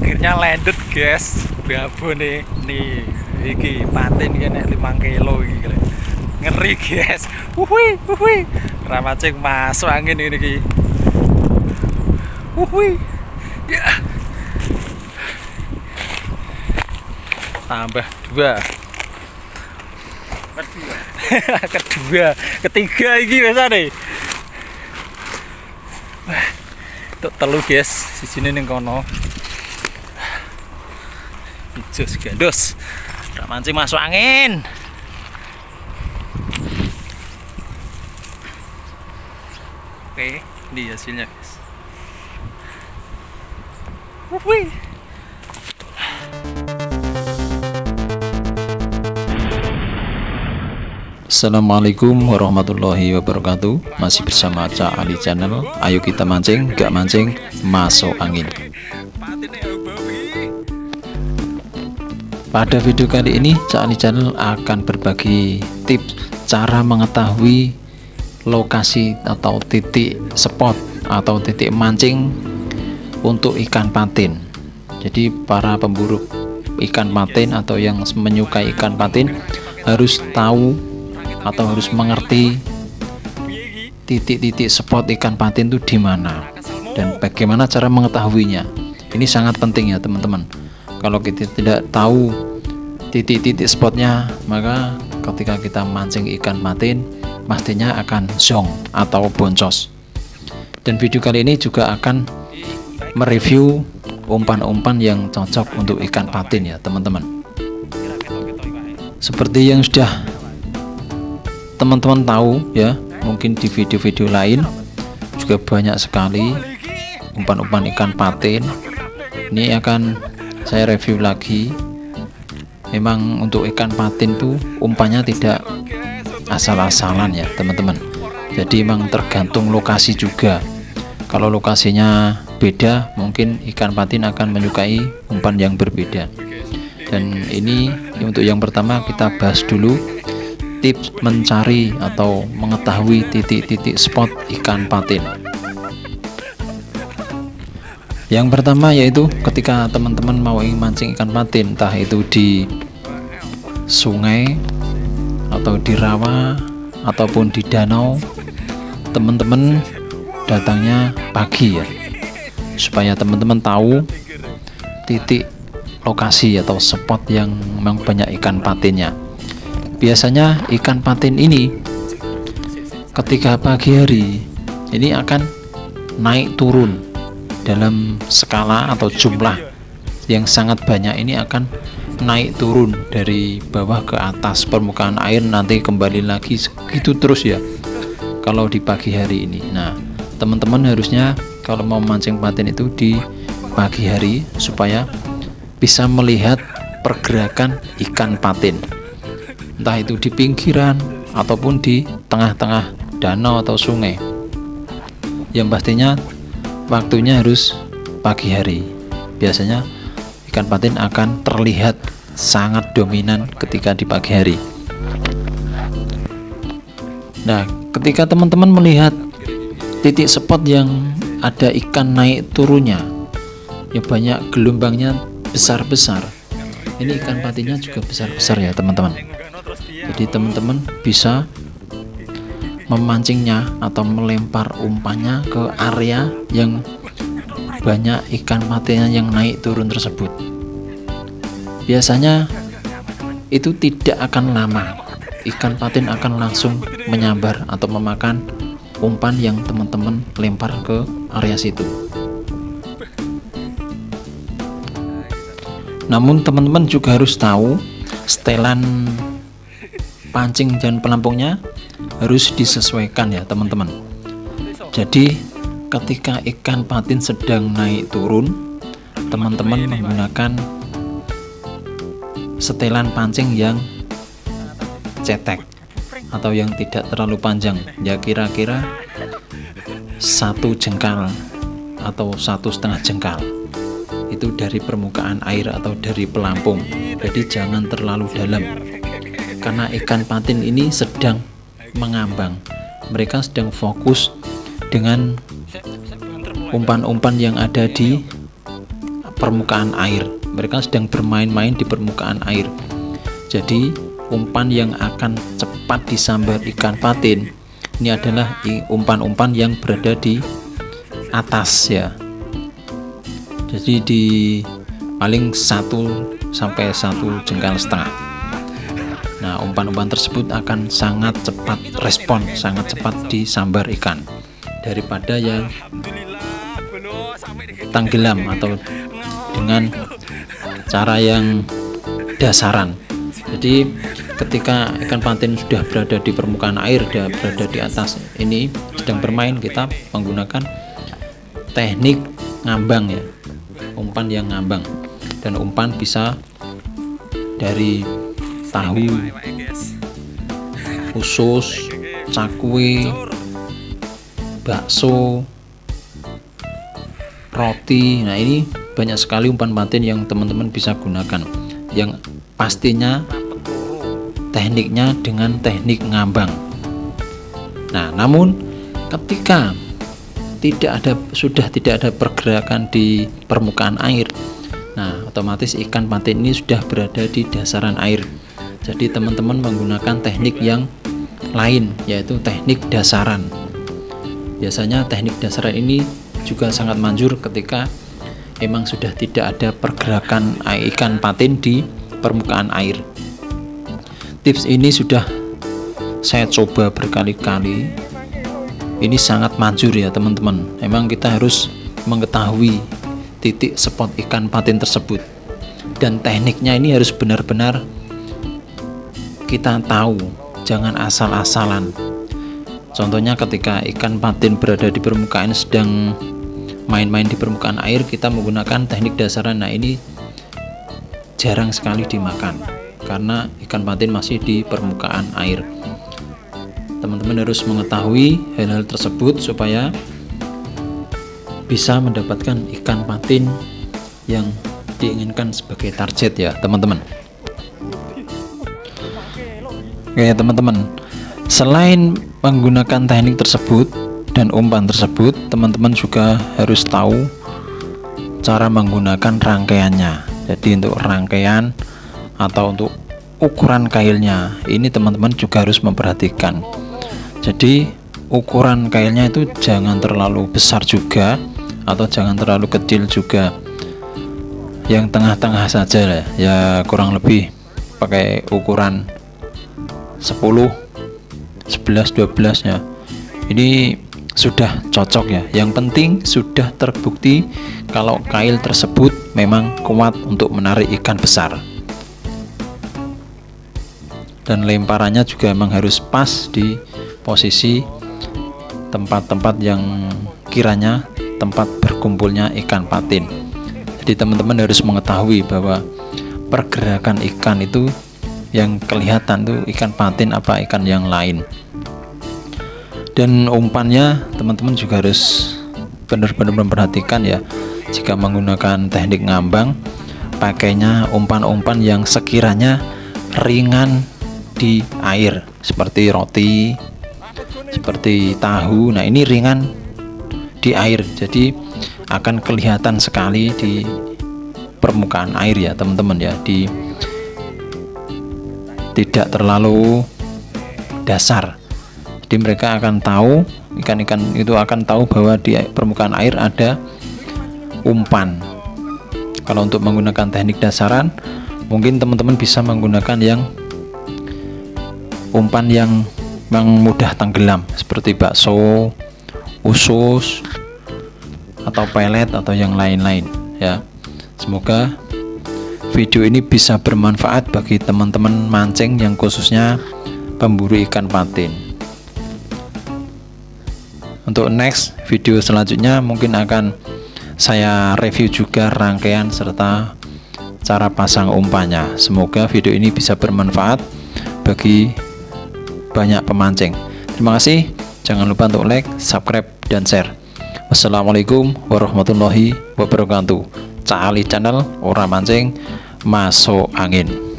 akhirnya landed guys. Babone nih iki patin kene 5 kilo iki ngeri guys. Wuhui wuhui ramacing masuk angin ini iki. Wuhui ya. Tambah dua. Kedua. Kedua. Ketiga iki biasa nih. Tuk telu guys, di sini ning kono. Jos gandos. Rak mancing masuk angin. Oke, ini hasilnya guys. Wih. Assalamualaikum warahmatullahi wabarakatuh Masih bersama Cak Ali Channel Ayo kita mancing, gak mancing, masuk angin Pada video kali ini Cak Ali Channel akan berbagi tips Cara mengetahui lokasi atau titik spot Atau titik mancing untuk ikan patin Jadi para pemburu ikan patin atau yang menyukai ikan patin harus tahu atau harus mengerti titik-titik spot ikan patin itu di mana dan bagaimana cara mengetahuinya. Ini sangat penting ya teman-teman. Kalau kita tidak tahu titik-titik spotnya, maka ketika kita mancing ikan patin pastinya akan zong atau boncos. Dan video kali ini juga akan mereview umpan-umpan yang cocok untuk ikan patin ya teman-teman. Seperti yang sudah teman-teman tahu ya mungkin di video-video lain juga banyak sekali umpan-umpan ikan patin ini akan saya review lagi. Memang untuk ikan patin tuh umpannya tidak asal-asalan ya teman-teman. Jadi memang tergantung lokasi juga. Kalau lokasinya beda mungkin ikan patin akan menyukai umpan yang berbeda. Dan ini untuk yang pertama kita bahas dulu tips mencari atau mengetahui titik-titik spot ikan patin yang pertama yaitu ketika teman-teman mau ingin mancing ikan patin entah itu di sungai atau di rawa ataupun di danau teman-teman datangnya pagi ya supaya teman-teman tahu titik lokasi atau spot yang memang banyak ikan patinnya. Biasanya ikan patin ini ketika pagi hari ini akan naik turun dalam skala atau jumlah yang sangat banyak ini akan naik turun dari bawah ke atas. Permukaan air nanti kembali lagi segitu terus ya kalau di pagi hari ini. Nah teman-teman harusnya kalau mau mancing patin itu di pagi hari supaya bisa melihat pergerakan ikan patin. Entah itu di pinggiran ataupun di tengah-tengah danau atau sungai. Yang pastinya waktunya harus pagi hari. Biasanya ikan patin akan terlihat sangat dominan ketika di pagi hari. Nah ketika teman-teman melihat titik spot yang ada ikan naik turunnya yang banyak gelombangnya besar-besar. Ini ikan patinnya juga besar-besar ya teman-teman. Jadi teman-teman bisa memancingnya atau melempar umpannya ke area yang banyak ikan matinya yang naik turun tersebut. Biasanya itu tidak akan lama. Ikan patin akan langsung menyambar atau memakan umpan yang teman-teman lempar ke area situ. Namun teman-teman juga harus tahu setelan pancing dan pelampungnya harus disesuaikan ya teman-teman. Jadi ketika ikan patin sedang naik turun teman-teman menggunakan setelan pancing yang cetek atau yang tidak terlalu panjang. Ya kira-kira satu jengkal atau satu setengah jengkal. Itu dari permukaan air atau dari pelampung. Jadi jangan terlalu dalam karena ikan patin ini sedang mengambang mereka sedang fokus dengan umpan-umpan yang ada di permukaan air. Mereka sedang bermain-main di permukaan air. Jadi, umpan yang akan cepat disambar ikan patin ini adalah umpan-umpan yang berada di atas ya. Jadi di paling satu sampai satu jengkal setengah. Nah, umpan-umpan tersebut akan sangat cepat respon, sangat cepat disambar ikan. Daripada yang tenggelam atau dengan cara yang dasaran. Jadi ketika ikan patin sudah berada di permukaan air, sudah berada di atas ini sedang bermain, kita menggunakan teknik ngambang ya, umpan yang ngambang. Dan umpan bisa dari tahu usus cakwe bakso roti. Nah ini banyak sekali umpan patin yang teman-teman bisa gunakan. Yang pastinya tekniknya dengan teknik ngambang. Nah namun ketika tidak ada sudah tidak ada pergerakan di permukaan air Nah, otomatis ikan patin ini sudah berada di dasaran air. Jadi teman-teman menggunakan teknik yang lain yaitu teknik dasaran. Biasanya teknik dasaran ini juga sangat manjur ketika memang sudah tidak ada pergerakan ikan patin di permukaan air. Tips ini sudah saya coba berkali-kali. Ini sangat manjur ya teman-teman. Memang kita harus mengetahui titik spot ikan patin tersebut dan tekniknya ini harus benar-benar kita tahu jangan asal-asalan. Contohnya ketika ikan patin berada di permukaan sedang main-main di permukaan air kita menggunakan teknik dasaran. Nah ini jarang sekali dimakan karena ikan patin masih di permukaan air. Teman-teman harus mengetahui hal-hal tersebut supaya bisa mendapatkan ikan patin yang diinginkan sebagai target ya teman-teman oke teman-teman. Selain menggunakan teknik tersebut dan umpan tersebut teman-teman juga harus tahu cara menggunakan rangkaiannya. Jadi untuk rangkaian atau untuk ukuran kailnya ini teman-teman juga harus memperhatikan. Jadi ukuran kailnya itu jangan terlalu besar juga atau jangan terlalu kecil juga. Yang tengah-tengah saja ya kurang lebih pakai ukuran 10 11 12 ya. Ini sudah cocok ya. Yang penting sudah terbukti kalau kail tersebut memang kuat untuk menarik ikan besar. Dan lemparannya juga memang harus pas di posisi tempat-tempat yang kiranya tempat berkumpulnya ikan patin. Jadi teman-teman harus mengetahui bahwa pergerakan ikan itu yang kelihatan tuh ikan patin apa ikan yang lain. Dan umpannya teman-teman juga harus benar-benar memperhatikan ya jika menggunakan teknik ngambang pakainya umpan-umpan yang sekiranya ringan di air seperti roti seperti tahu nah ini ringan di air jadi akan kelihatan sekali di permukaan air ya teman-teman ya di tidak terlalu dasar. Jadi mereka akan tahu ikan-ikan itu akan tahu bahwa di permukaan air ada umpan. Kalau untuk menggunakan teknik dasaran mungkin teman-teman bisa menggunakan yang umpan yang yang mudah tenggelam seperti bakso usus atau pelet atau yang lain-lain ya. Semoga video ini bisa bermanfaat bagi teman-teman mancing yang khususnya pemburu ikan patin. Untuk next video selanjutnya mungkin akan saya review juga rangkaian serta cara pasang umpannya. Semoga video ini bisa bermanfaat bagi banyak pemancing. Terima kasih. Jangan lupa untuk like, subscribe, dan share. Wassalamualaikum warahmatullahi wabarakatuh. Cali channel orang mancing masuk angin.